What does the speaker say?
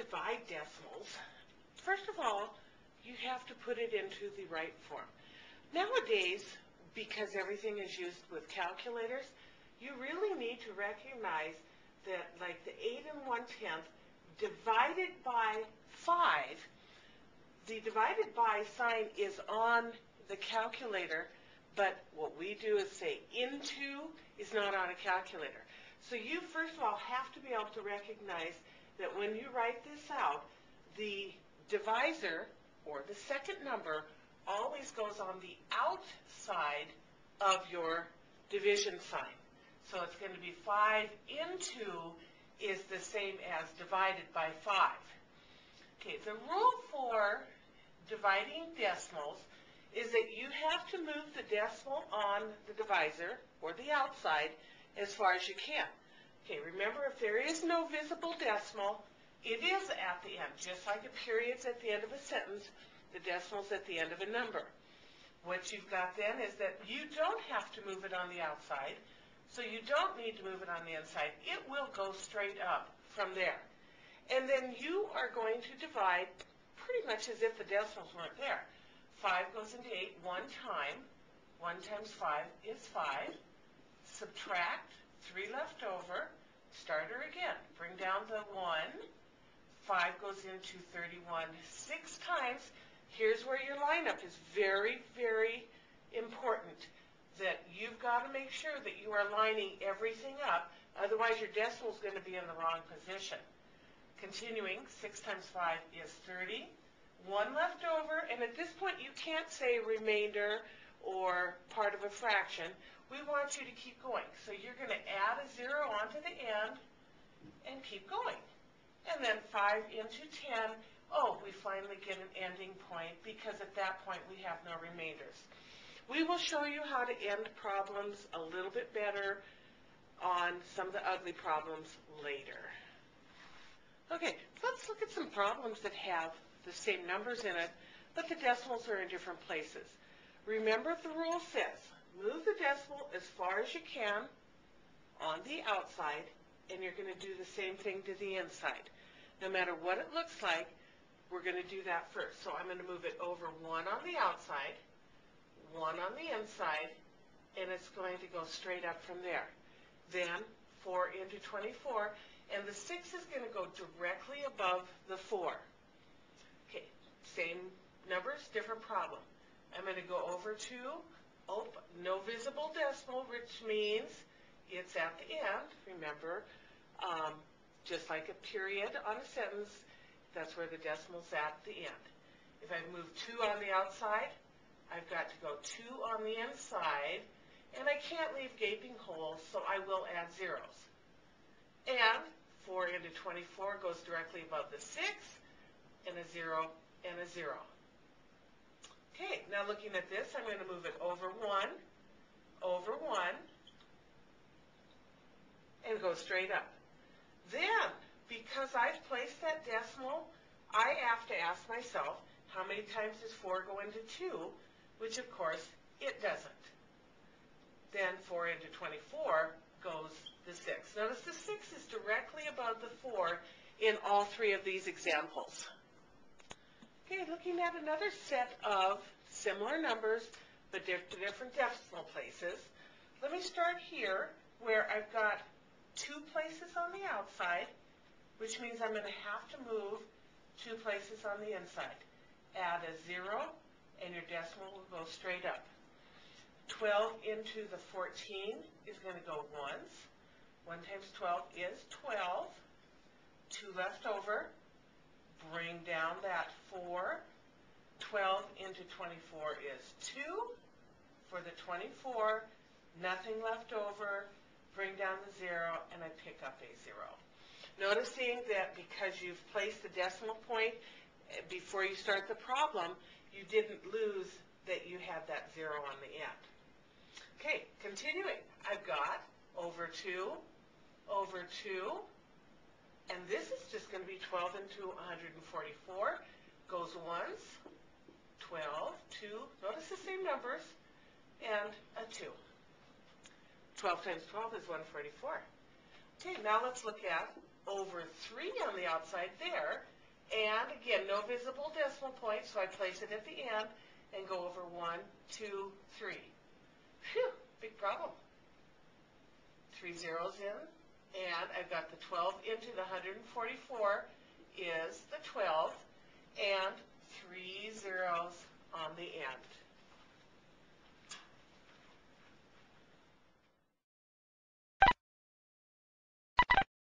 divide decimals, first of all, you have to put it into the right form. Nowadays, because everything is used with calculators, you really need to recognize that like the 8 and 1 tenth divided by 5, the divided by sign is on the calculator, but what we do is say into is not on a calculator. So you first of all have to be able to recognize that when you write this out, the divisor or the second number always goes on the outside of your division sign. So it's going to be 5 into is the same as divided by 5. Okay, the rule for dividing decimals is that you have to move the decimal on the divisor or the outside as far as you can. Okay, remember if there is no visible decimal, it is at the end. Just like a period's at the end of a sentence, the decimal's at the end of a number. What you've got then is that you don't have to move it on the outside, so you don't need to move it on the inside. It will go straight up from there. And then you are going to divide pretty much as if the decimals weren't there. 5 goes into 8 one time. 1 times 5 is 5. Subtract, 3 left over. Start her again. Bring down the 1. 5 goes into 31 six times. Here's where your lineup is very, very important. That you've got to make sure that you are lining everything up. Otherwise, your decimal is going to be in the wrong position. Continuing, 6 times 5 is 30. 1 left over, and at this point you can't say remainder or part of a fraction. We want you to keep going. So you're going to add a 0 onto the end and keep going. And then 5 into 10, oh, we finally get an ending point because at that point we have no remainders. We will show you how to end problems a little bit better on some of the ugly problems later. Okay, let's look at some problems that have the same numbers in it, but the decimals are in different places. Remember the rule says, move the decimal as far as you can on the outside and you're going to do the same thing to the inside. No matter what it looks like, we're going to do that first. So I'm going to move it over one on the outside, one on the inside, and it's going to go straight up from there. Then 4 into 24, and the 6 is going to go directly above the 4. Okay, same numbers, different problem. I'm going to go over to oh, no visible decimal, which means it's at the end. Remember, um, just like a period on a sentence, that's where the decimal's at the end. If I move 2 on the outside, I've got to go 2 on the inside, and I can't leave gaping holes, so I will add zeros. And 4 into 24 goes directly above the 6, and a 0, and a 0. Okay, now looking at this, I'm going to move it over 1, over 1, and go straight up. Then, because I've placed that decimal, I have to ask myself, how many times does 4 go into 2? Which, of course, it doesn't. Then 4 into 24 goes the 6. Notice the 6 is directly above the 4 in all three of these examples. Okay, looking at another set of similar numbers, but they're different decimal places. Let me start here where I've got two places on the outside, which means I'm going to have to move two places on the inside. Add a zero, and your decimal will go straight up. 12 into the 14 is going to go once. 1 times 12 is 12. 2 left over. Bring down that 4. 12 into 24 is 2. For the 24, nothing left over bring down the zero, and I pick up a zero. Noticing that because you've placed the decimal point eh, before you start the problem, you didn't lose that you had that zero on the end. Okay, continuing. I've got over 2, over 2, and this is just going to be 12 into 144. Goes once, 12, 2, notice the same numbers, and a 2. 12 times 12 is 144. Okay, now let's look at over three on the outside there. And again, no visible decimal point, so I place it at the end and go over one, two, three. Phew, big problem. Three zeros in, and I've got the 12 into the 144 is the 12, and three zeros on the end.